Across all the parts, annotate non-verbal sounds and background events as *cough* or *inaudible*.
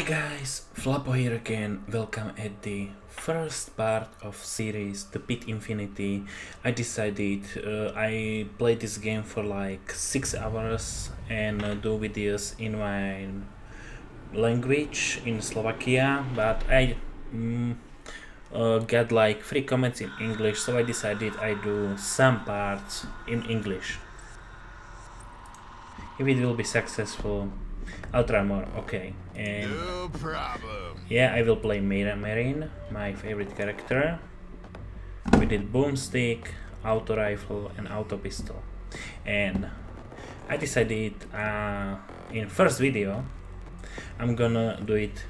Hi guys, Flappo here again. Welcome at the first part of series The Pit Infinity. I decided uh, I play this game for like 6 hours and uh, do videos in my language in Slovakia, but I mm, uh, got like three comments in English, so I decided I do some parts in English. If it will be successful, I'll try more. Okay, and No problem. yeah, I will play Mira Marine, my favorite character. We did boomstick, auto rifle, and auto pistol. And I decided uh, in first video I'm gonna do it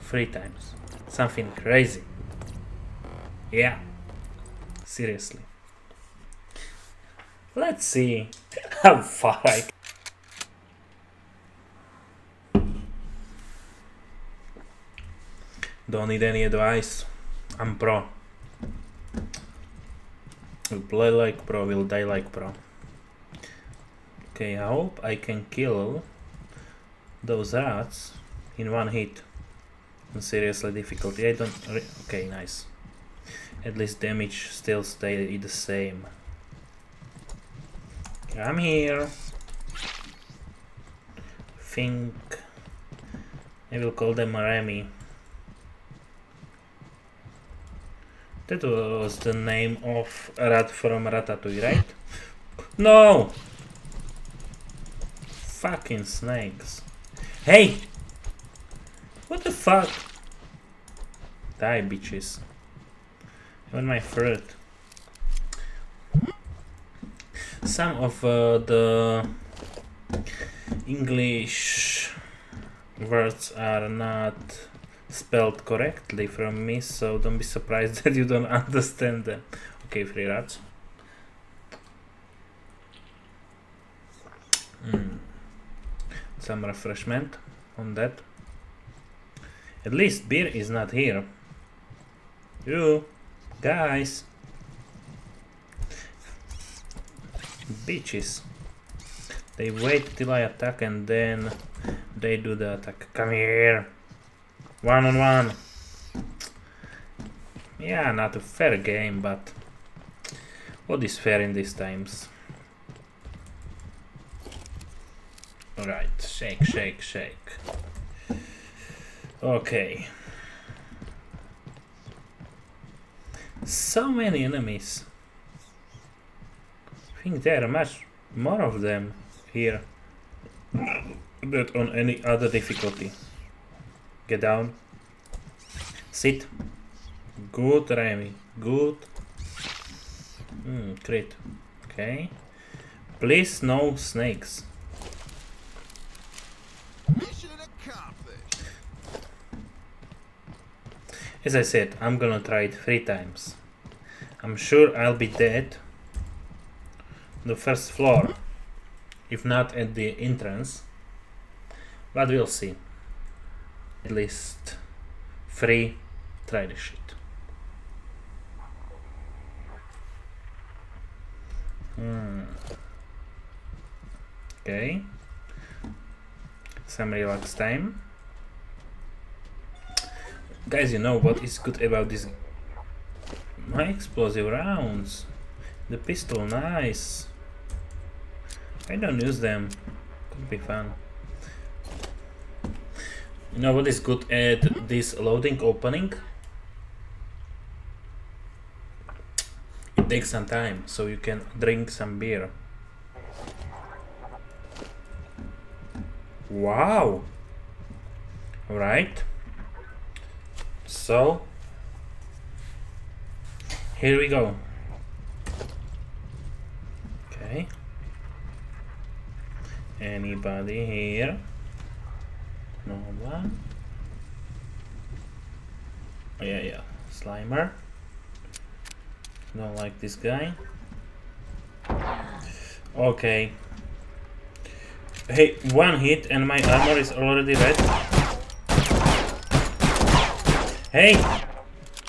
three times. Something crazy. Yeah, seriously. Let's see *laughs* how far I Don't need any advice. I'm pro. Play like pro, will die like pro. Okay, I hope I can kill those rats in one hit. Seriously difficulty. I don't. Okay, nice. At least damage still stay the same. I'm here. Think I will call them Remy. That was the name of rat from Ratatouille, right? No! Fucking snakes. Hey! What the fuck? Die, bitches. Even my fruit. Some of uh, the English words are not spelled correctly from me, so don't be surprised *laughs* that you don't understand them. Okay, free rats. Mm. Some refreshment on that. At least beer is not here. You guys. Bitches. They wait till I attack and then they do the attack. Come here. One on one. Yeah, not a fair game, but what is fair in these times? Alright, shake, shake, shake. Okay. So many enemies. I think there are much more of them here than on any other difficulty. Get down. Sit. Good, Remy. Good. Hmm, crit. Okay. Please no snakes. Mission accomplished. As I said, I'm gonna try it three times. I'm sure I'll be dead the first floor, if not at the entrance, but we'll see. At least three, try the shit. Hmm. Okay. Some relax time. Guys, you know what is good about this? My explosive rounds. The pistol, nice. I don't use them. Could be fun. You know what is good at this loading opening? It takes some time, so you can drink some beer. Wow! Alright. So, here we go. Okay. Anybody here? No one. Oh, yeah, yeah. Slimer. Don't like this guy. Okay. Hey, one hit and my armor is already red. Hey!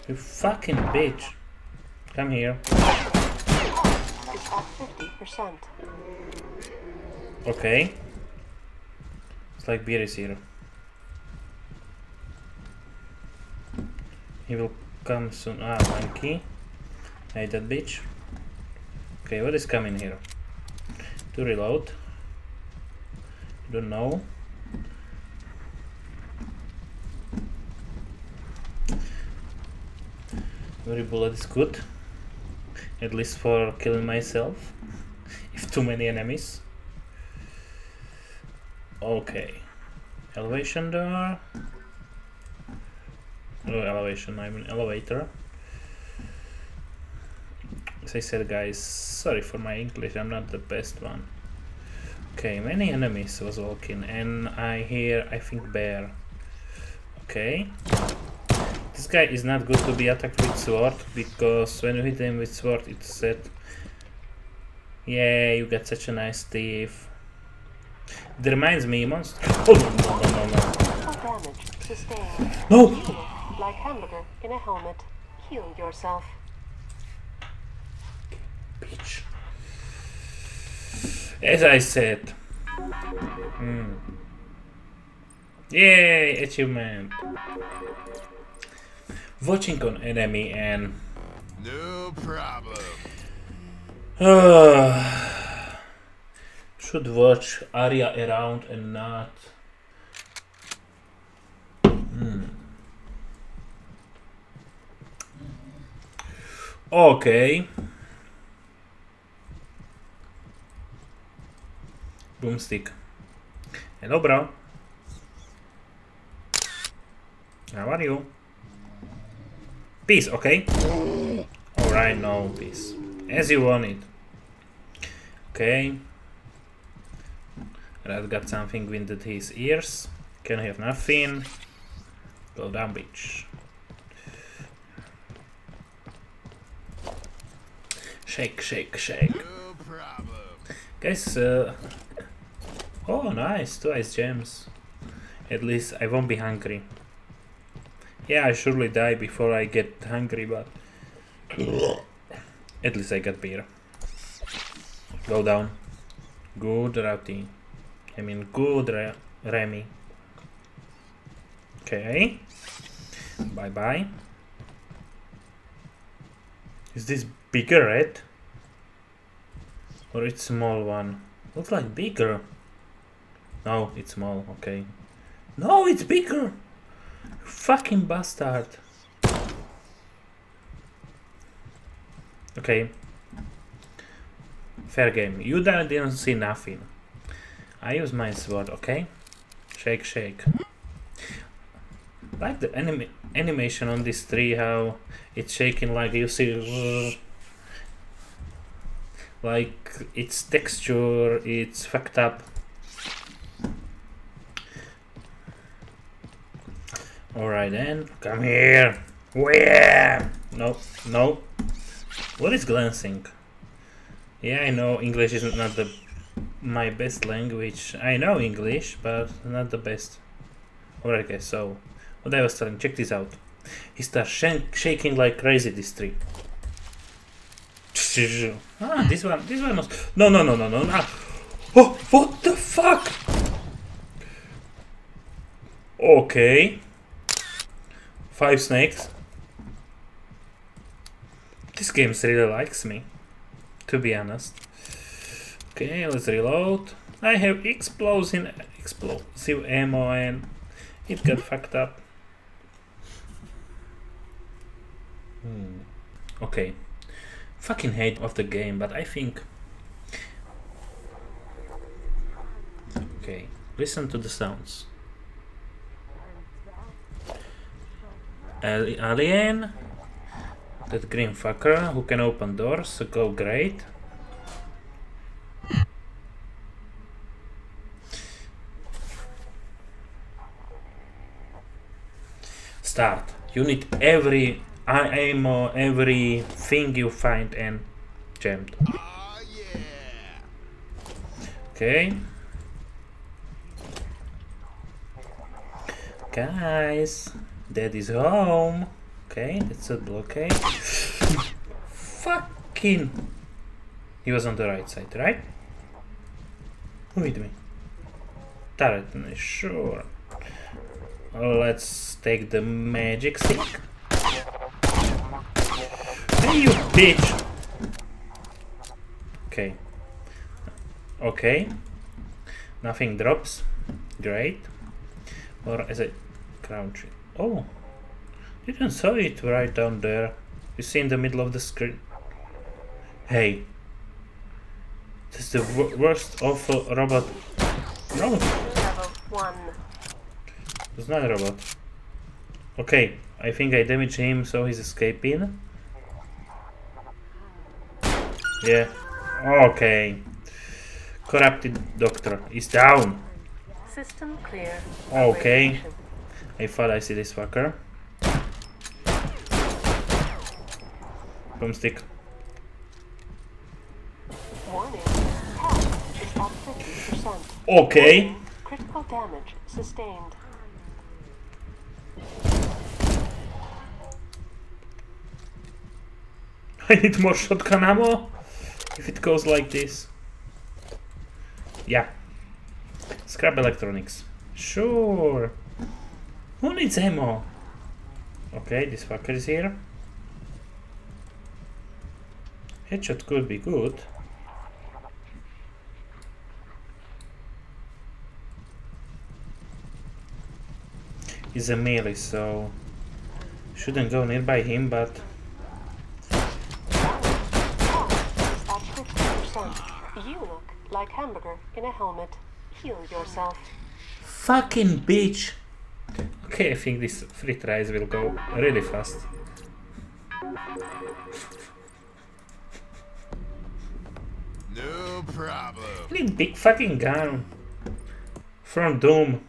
You fucking bitch. Come here. It's at 50%. Okay. It's like beer is here. He will come soon. Ah, monkey. Hey, that bitch. Okay, what is coming here? To reload. Don't know. Every bullet is good. At least for killing myself. if too many enemies. Okay. Elevation door. No elevation, I mean elevator. As I said guys, sorry for my English, I'm not the best one. Okay, many enemies was walking and I hear, I think bear. Okay. This guy is not good to be attacked with sword because when you hit him with sword it said Yeah, you got such a nice thief. It reminds me monster Oh no no no no no Full damage sustained. No Like hamburger in a helmet. Heal yourself. bitch. As I said. Hmm. Yay, achievement. Watching on enemy and No problem. should watch area around and not. Okay. Boomstick. Hello, bro. How are you? Peace, okay? Alright, no peace. As you want it. Okay. Rat got something winded his ears. Can have nothing. Go down, bitch. Shake, shake, shake. No. Guys, uh... Oh, nice. Two ice gems. At least I won't be hungry. Yeah, I surely die before I get hungry, but... At least I got beer. Go down. Good routing. I mean, good Re Remy. Okay. Bye bye. Is this bigger red? Or it's small one? Looks like bigger. No, it's small, okay. No, it's bigger! Fucking bastard. Okay. Fair game. You didn't see nothing. I use my sword, okay? Shake, shake. Like the anima animation on this tree, how it's shaking like you see like its texture, it's fucked up. Alright then, come here. Where? No, no. What is glancing? Yeah, I know English is not the my best language. I know English, but not the best. Alright guys, so what I was telling, check this out. He starts sh shaking like crazy this tree. Ah, this one, this one was... No, no, no, no, no, no. Oh, what the fuck? Okay. Five snakes. This game really likes me, to be honest. Okay, let's reload. I have explosive, explosive ammo and it got fucked up. Hmm. Okay. Fucking hate of the game, but I think... Okay, listen to the sounds. Alien, that green fucker who can open doors, go great. Start. You need every a- ammo, everything you find and jammed. Okay. Guys, dad is home. Okay, that's a blockade. Fucking. He was on the right side, right? With me. Turret, sure. Let's take the magic stick. You bitch! Okay. Okay. Nothing drops. Great. Or as I crouch. Oh! Didn't saw it right down there. You see in the middle of the screen. Hey. This is the wor- worst awful robot. No, Level 1. it's not a robot. Okay, I think I damaged him so he's escaping. Yeah. Okay. Corrupted doctor is down. System clear. Okay. I thought I see this fucker. Boomstick. Warning. Health is at 50%. Okay. Critical damage sustained. *laughs* I need more shotgun ammo. If it goes like this. Yeah. Scrap electronics. Sure. Who needs ammo? Okay, this fucker is here. Headshot could be good. He's a melee, so shouldn't go nearby him, but Health is at 50%. You look like hamburger in a helmet. Heal yourself. Fucking bitch! Okay, I think this free tries will go really fast. No problem. I need big fucking gun. From Doom.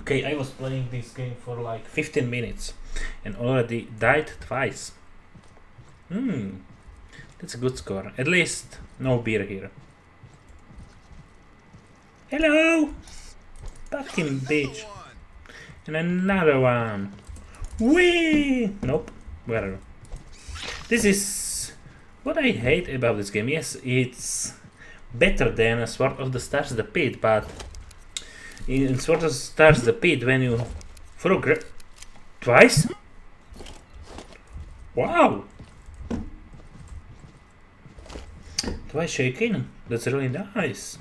Okay, I was playing this game for like 15 minutes and already died twice. Hmm, that's a good score. At least no beer here. Hello! Fucking bitch. And another one. Whee! Nope. Whatever. This is what I hate about this game. Yes, it's better than Sword of the Stars the Pit, but in Sword of the Stars the Pit, when you throw twice? Wow! Twice shaking? That's really nice.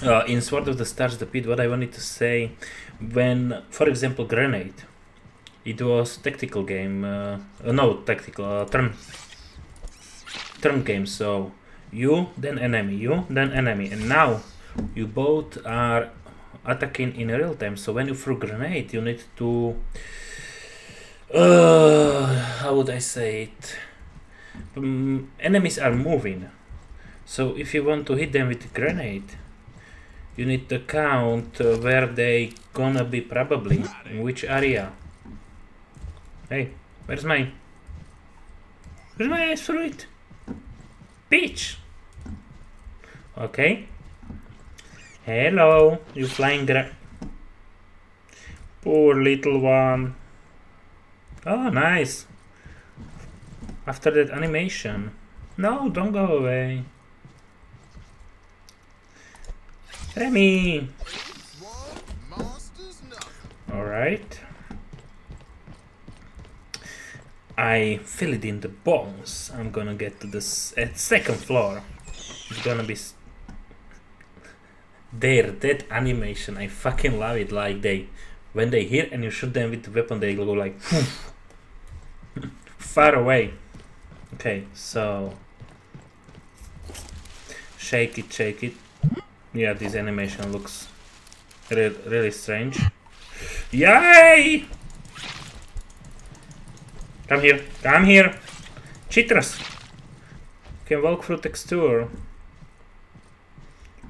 Uh, in Sword of the Stars the Pit, what I wanted to say, when, for example, Grenade, it was tactical game, uh, no tactical, uh, turn, turn game. So you then enemy, you then enemy, and now you both are attacking in real time. So when you throw grenade, you need to, uh, how would I say it? Um, enemies are moving. So if you want to hit them with grenade, you need to count uh, where they gonna be probably, in which area. Hey, where's my... Where's my ice fruit? Bitch! Okay. Hello, you flying gra... Poor little one. Oh, nice. After that animation. No, don't go away. Remy! Alright. I fill it in the bones. I'm gonna get to the second floor. It's gonna be there. That animation, I fucking love it. Like they, when they hit and you shoot them with the weapon, they go like *laughs* far away. Okay, so shake it, shake it. Yeah, this animation looks re- really strange. Yay! Come here, come here! Chitras! Can walk through texture.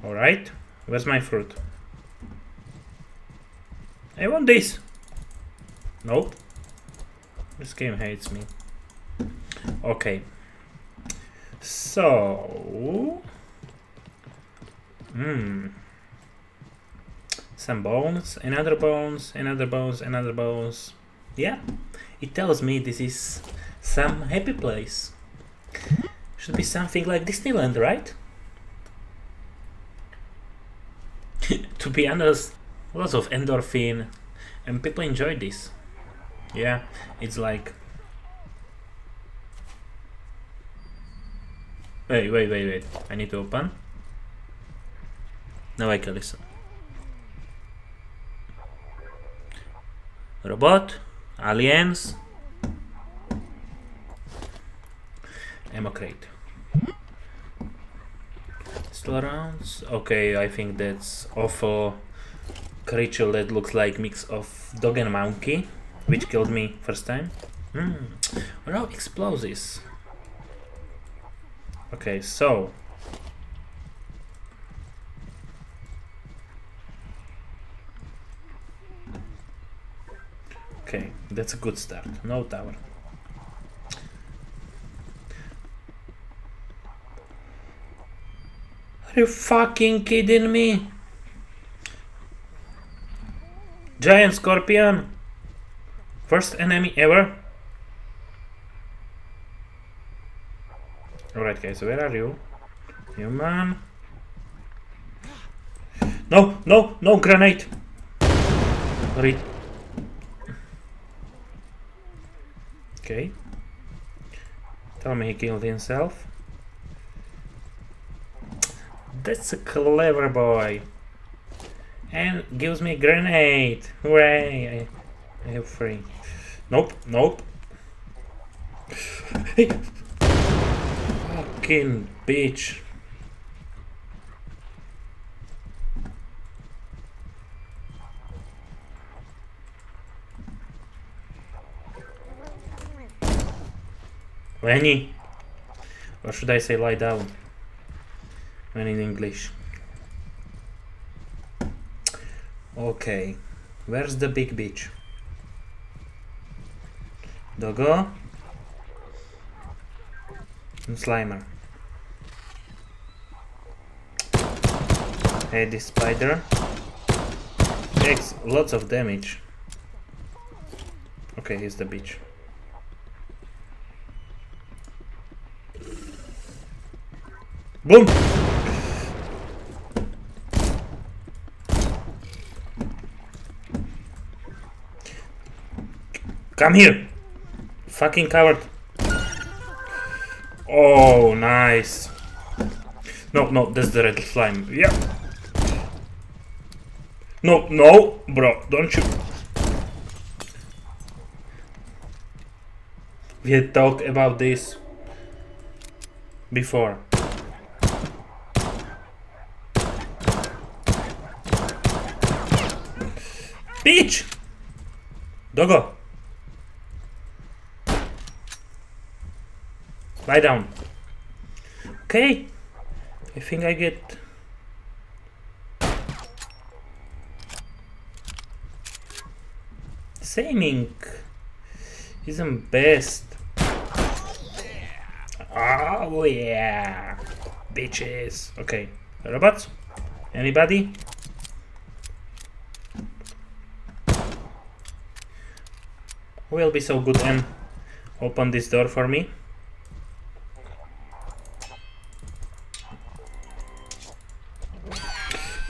Alright, where's my fruit? I want this! Nope. This game hates me. Okay. So... Hmm. Some bones, another bones, another bones, another bones. Yeah, it tells me this is some happy place. Should be something like Disneyland, right? *laughs* to be honest, lots of endorphin, and people enjoy this. Yeah, it's like. Wait, wait, wait, wait. I need to open. Now I can listen. Robot, aliens, ammo around? Okay, I think that's awful creature that looks like mix of dog and monkey, which killed me first time. Hmm, raw explosives. Okay, so Okay, that's a good start. No tower. Are you fucking kidding me? Giant scorpion? First enemy ever? Alright guys, where are you? Human? No, no, no grenade! Re okay. Tell me he killed himself. That's a clever boy. And gives me grenade. Hooray! I, I have three. Nope, nope. Hey! Fucking bitch. Lenny. Or should I say lie down? When in English. Okay. Where's the big beach? Doggo? And Slimer. Hey, this spider takes lots of damage. Okay, he's the beach. Boom! Come here! Fucking coward! Oh, nice! No, no, that's the red slime. Yeah! No, no! Bro, don't you... We had talked about this before. Bitch! Doggo! Lie down. Okay. I think I get... Saming isn't best. Oh yeah! Bitches! Okay. Robots? Anybody? Will be so good and open this door for me?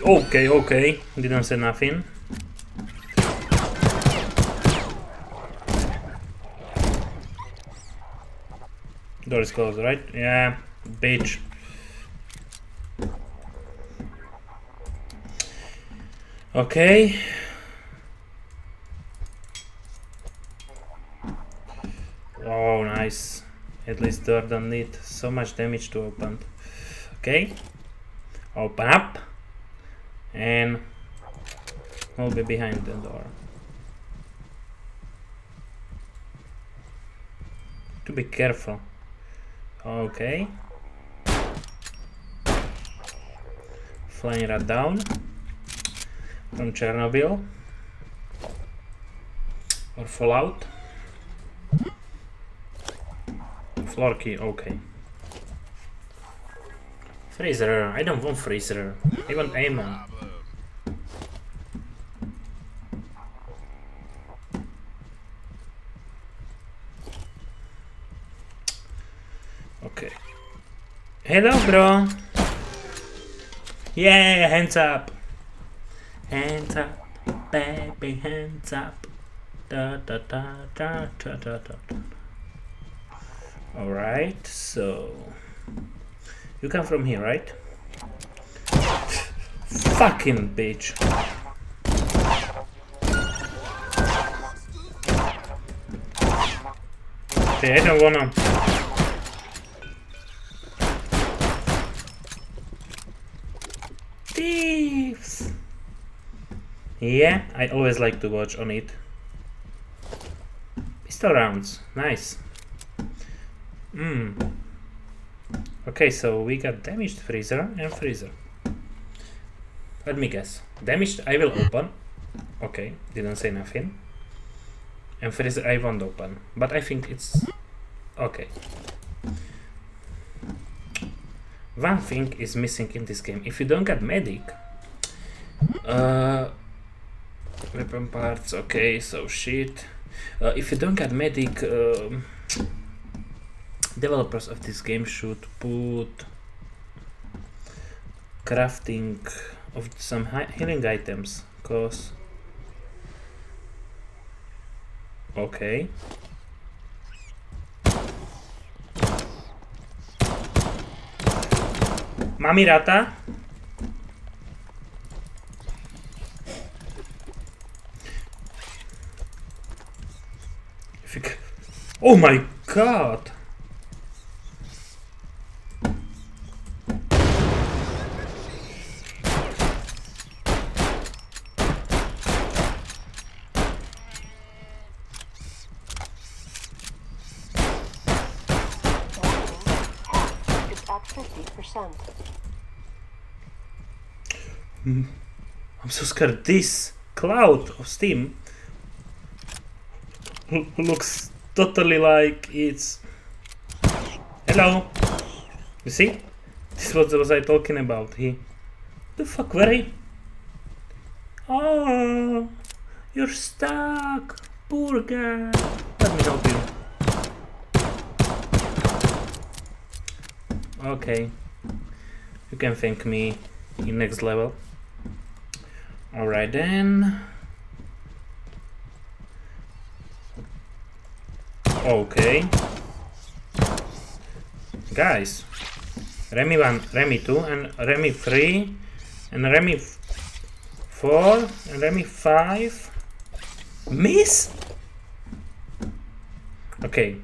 Okay, okay, didn't say nothing. Door is closed, right? Yeah, bitch. Okay. Oh, nice. At least door don't need so much damage to open. Okay. Open up. And I'll be behind the door. To be careful. Okay. Flying rat down from Chernobyl or Fallout. Floor key, okay. Freezer, I don't want freezer. I want ammo. Okay. Hello, bro. Yeah, hands up. Hands up, baby, hands up. Da da da da da da da. Alright, so you come from here, right? *laughs* Fucking bitch. Okay, I don't wanna. Yeah, I always like to watch on it. Pistol rounds, nice. Hmm. Okay, so we got damaged freezer and freezer. Let me guess. Damaged I will open. Okay, didn't say nothing. And freezer I won't open. But I think it's okay. One thing is missing in this game. If you don't get medic, uh, weapon parts, okay, so shit. Uh, if you don't get medic, um developers of this game should put crafting of some healing items, cause okay. Mami rata. If you c- Oh my god! 50%. I'm so scared. This cloud of steam looks totally like it's. Hello. You see? This was was I talking about. He. The fuck, where he? Oh, you're stuck. Poor guy. Let me help you. Okay. You can thank me in next level. Alright then. Okay. Guys. Remy 1, Remy 2, and Remy 3, and Remy 4, and Remy 5. Miss? Okay.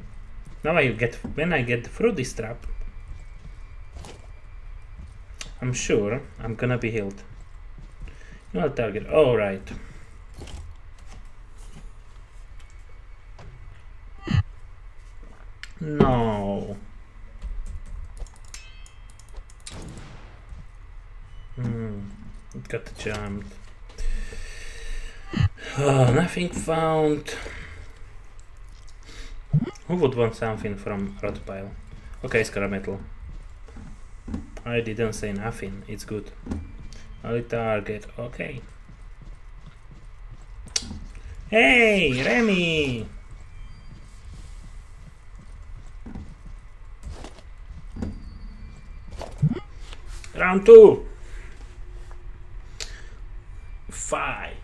Now I get, when I get through this trap, I'm sure I'm gonna be healed. Not target. All No. Hmm. Got jammed. Oh, nothing found. Who would want something from rot pile? Okay, scrap metal. I didn't say nothing. It's good. Only target. Okay. Hey, Remy! Round two. Fight.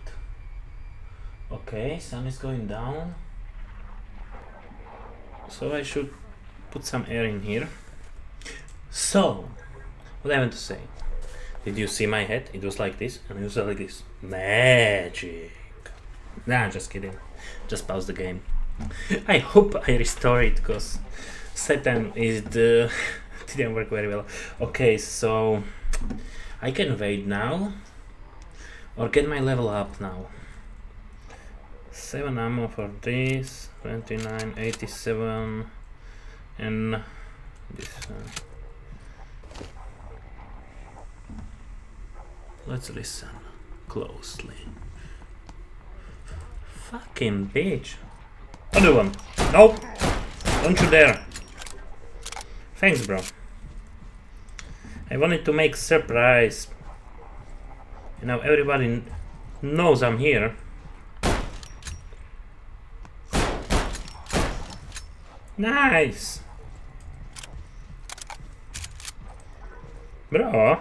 Okay, sun is going down. So I should put some air in here. So, what I want to say. Did you see my head? It was like this, and it was like this. Magic. Nah, just kidding. Just pause the game. I hope I restore it, because Satan is the *laughs* didn't work very well. Okay, so I can wait now, or get my level up now. 7 ammo for this, 29, 87, and this. Uh, Let's listen closely. Fucking bitch. Other one. Nope. Don't you dare. Thanks, bro. I wanted to make surprise. Know, everybody knows I'm here. Nice. Bro.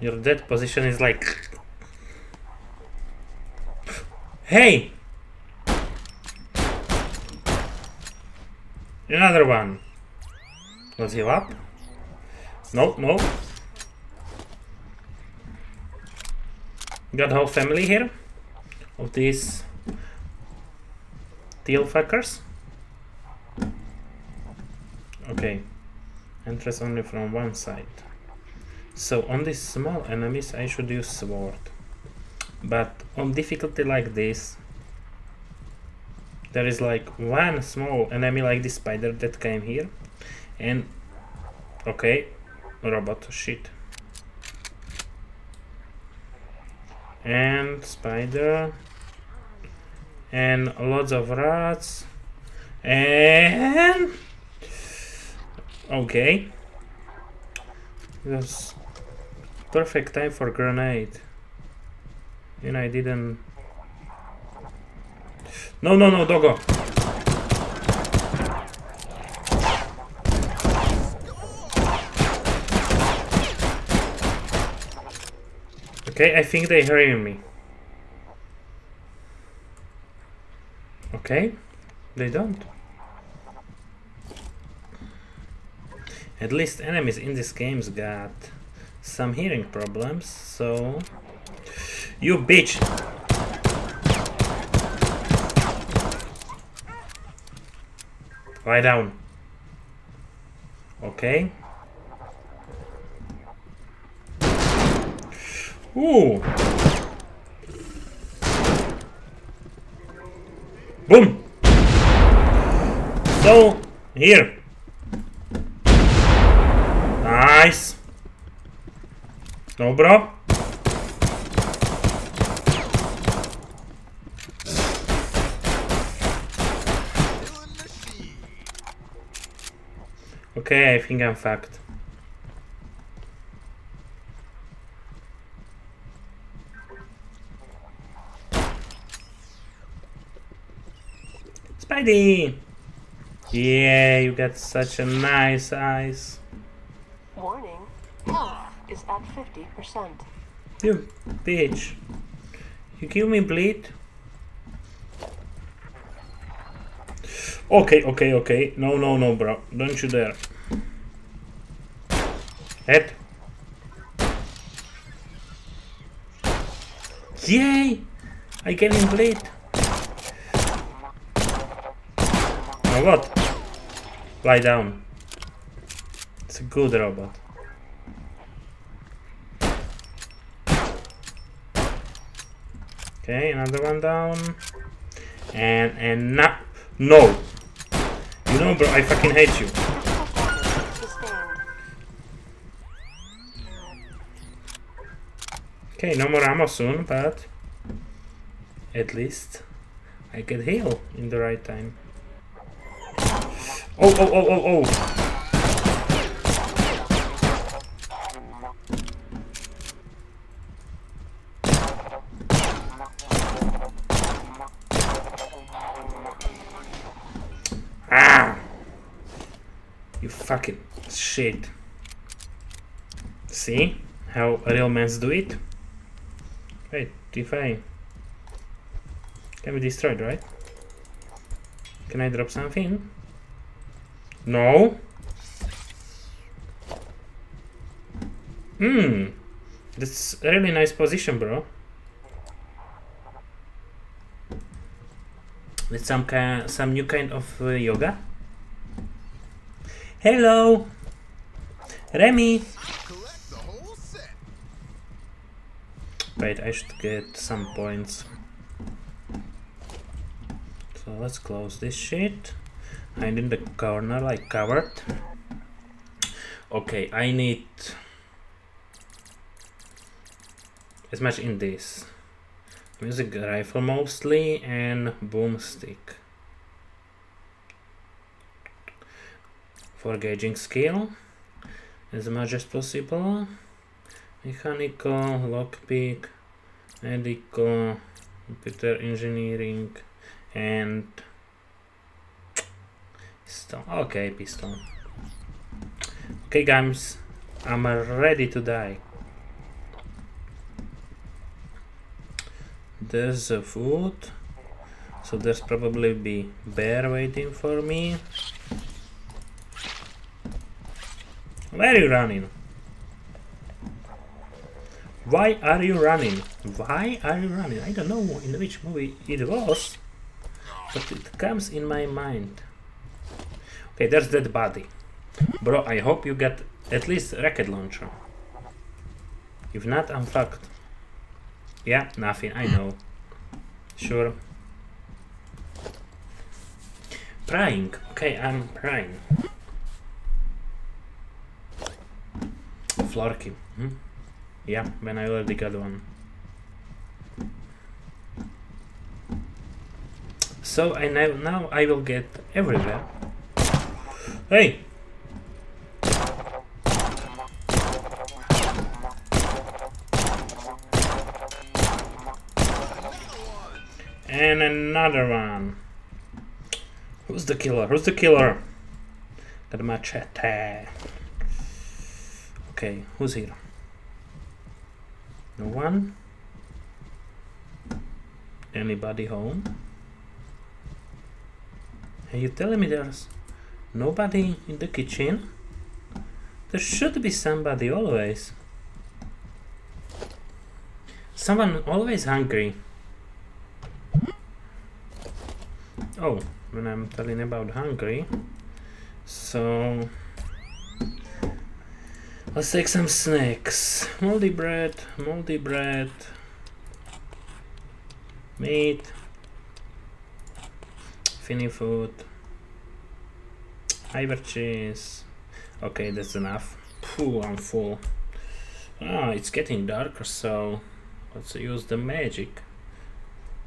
Your dead position is like Hey! Another one. Let's heal up. No, no. Got whole family here of these teal fuckers. Okay. Entrance only from one side. So on these small enemies I should use sword. But on difficulty like this there is like one small enemy like this spider that came here and okay robot shit. And spider. And lots of rats. And okay. Was perfect time for grenade. And I didn't. No no no doggo Okay, I think they hear me. Okay, they don't. At least enemies in this game's got some hearing problems, so... You bitch! Lie down. Okay. Ooh. Boom. So, here. Nice. No, bro. Okay, I think I'm fucked. Spidey! Yeah, you got such a nice eyes. Warning, health is at 50%. You bitch. You kill me, bleed? Okay, okay, okay. No, no, no, bro. Don't you dare. Head. Yay! I can him bleed. What? Lie down. It's a good robot. Okay, another one down. And and now no. You know, bro, I fucking hate you. Okay, no more ammo soon, but at least I can heal in the right time. Oh, oh, oh, oh, oh! Ah! You fucking shit. See how real men do it? Wait, if I can be destroyed, right? Can I drop something? No. Hmm. That's a really nice position, bro. With some kind, some new kind of uh, yoga. Hello, Remy. Wait, I should get some points. So let's close this shit. Hide in the corner like covered. Okay, I need as much in this. Music rifle mostly and boomstick. For gauging skill as much as possible. Mechanical, lockpick, medical, computer engineering, and pistol. Okay, pistol. Okay, guys, I'm ready to die. There's the food. So there's probably be bear waiting for me. Where are you running? Why are you running? Why are you running? I don't know in which movie it was, but it comes in my mind. Okay, there's that body. Bro, I hope you get at least rocket launcher. If not, I'm fucked. Yeah, nothing, I know. Sure. Prying. Okay, I'm prying. Florky. Hmm? Yeah, when I already got one. So I know now I will get everywhere. Hey! And another one. Who's the killer? Who's the killer? Got a machete. Okay, who's here? No one? Anybody home? Are you telling me there's nobody in the kitchen? There should be somebody always. Someone always hungry. Oh, when I'm telling about hungry. So let's take some snacks. Moldy bread, moldy bread, meat, finny food, Iver cheese. Okay, that's enough. Phew, I'm full. Ah, it's getting darker, so let's use the magic.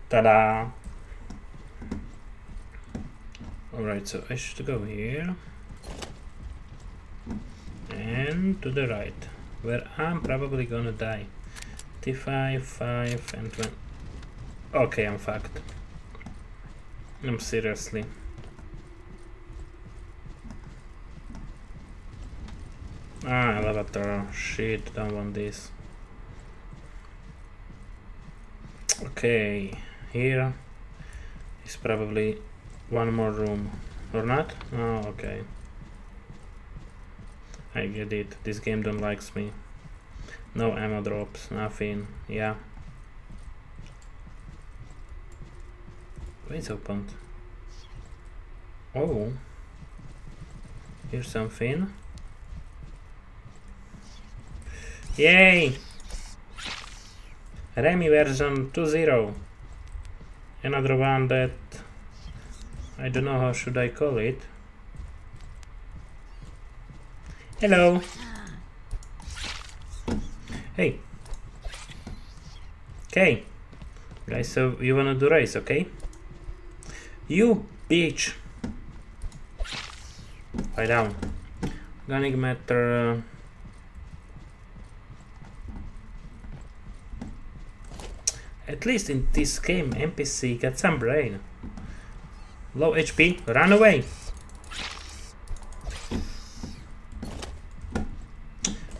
Ta-da! Alright, so I should go here. And to the right, where I'm probably gonna die. T5, 5, and 20. Okay, I'm fucked. I'm seriously. Ah, elevator. Shit, don't want this. Okay, here is probably one more room. Or not? Oh, okay. I get it. This game don't likes me. No ammo drops, nothing. Yeah. It's opened. Oh. Here's something. Yay! Remy version 2.0. Another one that I don't know how should I call it. Hello. Hey. Okay. Guys, so you wanna do race, okay? You bitch. Lie down. Gunning matter. Uh, At least in this game, NPC got some brain. Low HP, run away!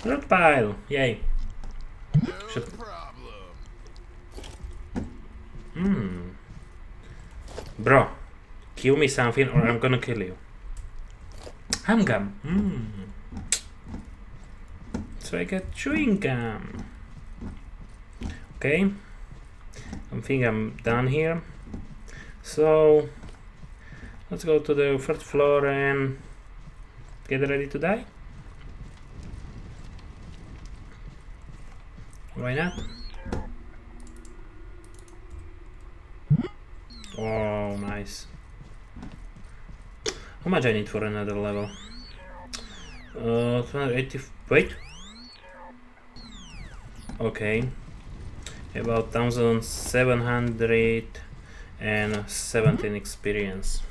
Rock pile, yay. Should- problem. Hmm. Bro, kill me something or I'm gonna kill you. Ham gum. Hmm. So I get chewing gum. Okay. I think I'm done here. So let's go to the first floor and get ready to die. Why not? Oh, nice. How much I need for another level? Uh, 280. Wait. Okay. About 1717 experience.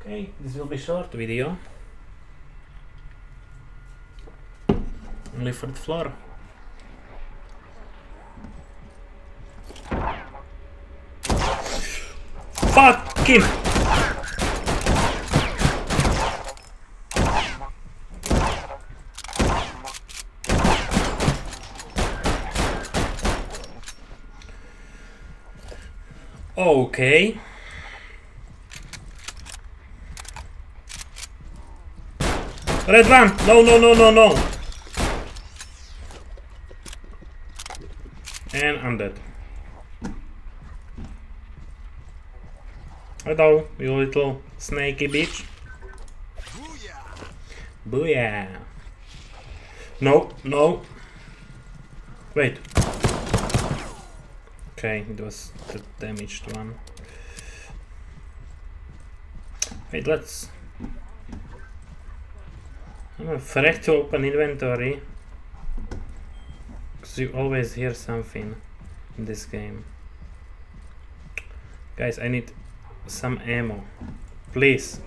Okay, this will be short video. Only for the floor. Fuck him! Okay. Red one! No, no, no, no, no! And I'm dead. Hello, you little snaky bitch. Booyah! No, no. Wait. Okay, it was the damaged one. Wait, let's... I'm afraid to open inventory. Because you always hear something in this game. Guys, I need some ammo. Please.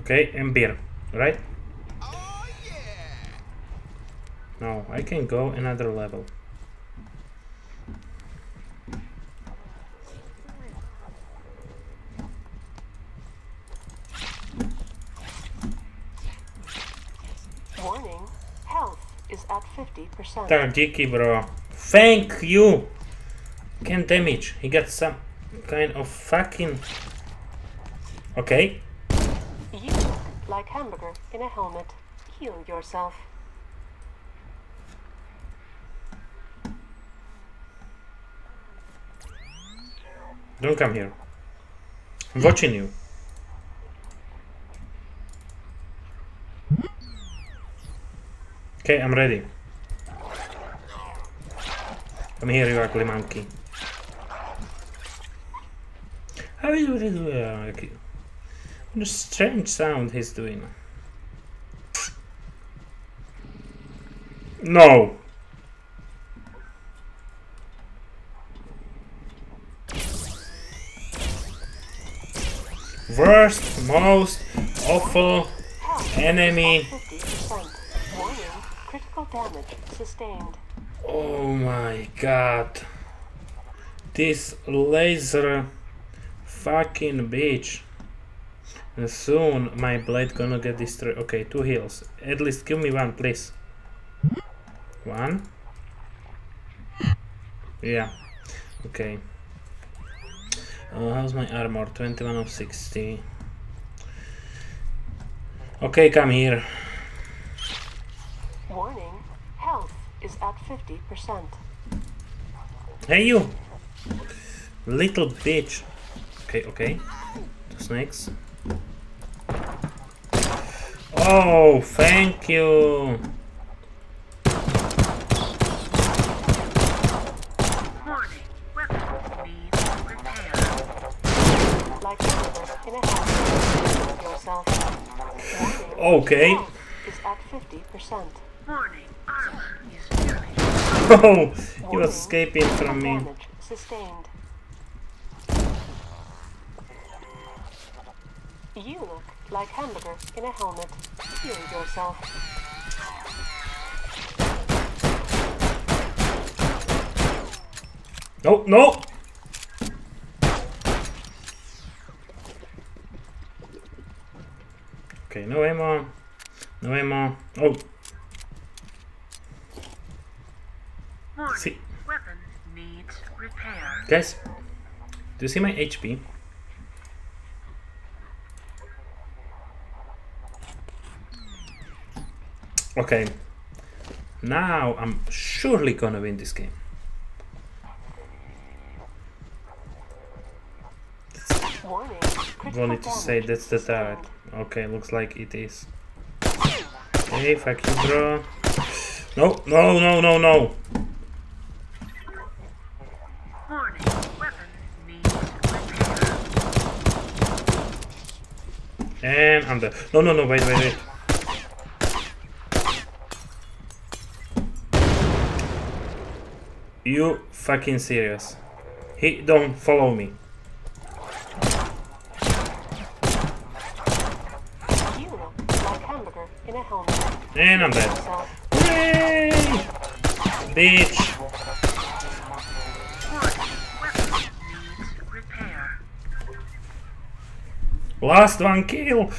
Okay, and beer, right? Oh yeah! No, I can go another level. Warning, health is at 50%. Tak, dzięki bro. Thank you! Can damage. He got some kind of fucking... Okay. Like hamburger in a helmet. Heal yourself. Don't come here. I'm watching you. Okay, I'm ready. Come here, you ugly monkey. How is it? Uh, What a strange sound he's doing. No! Worst, most awful enemy. at 50%. Warning, critical damage sustained. Oh my god. This laser fucking bitch. And soon my blade gonna get destroyed. Okay, two heals. At least give me one, please. One. Yeah. Okay. Uh, how's my armor? 21 of 60. Okay, come here. Warning, health is at 50%. Hey you! Little bitch. Okay, okay. Two snakes. Oh, thank you! Okay. is at 50%. Warning, armor is nearly Oh, he was escaping from me. Sustained. You look like hamburger in a helmet. Heal yourself. No, no! Okay, no ammo. No ammo. Oh, Warning, See. weapon needs repair. guys. Do you see my HP? Okay. Now I'm surely gonna win this game. Wanted to say that's the turret. Okay, looks like it is. Okay, fuck you, bro. No, no, no, no, no. And I'm dead. No, no, no, wait, wait, wait. You fucking serious? He don't follow me. And I'm dead. Yay! Bitch! Last one kill!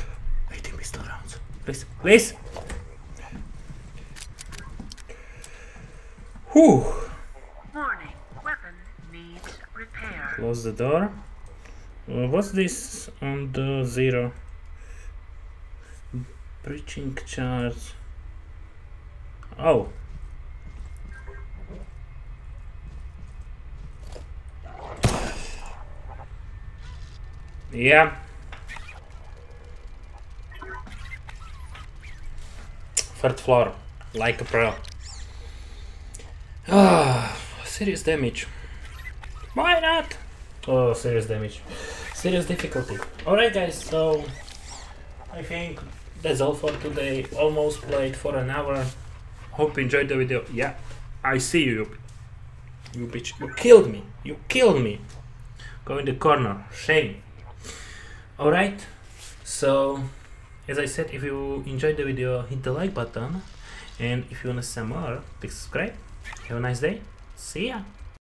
18 pistol rounds. Please, please! Whew! Warning, weapon needs repair. Close the door. Uh, what's this on the zero? Breaching charge. Oh. Yeah. Third floor, like a pro. Ah, *sighs* serious damage. Why not? Oh, serious damage. Serious difficulty. Alright guys, so I think that's all for today. Almost played for an hour. Hope you enjoyed the video. Yeah, I see you. You bitch. You killed me. You killed me. Go in the corner. Shame. Alright, so as I said, if you enjoyed the video, hit the like button. And if you wanna see more, please subscribe. Have a nice day. See ya.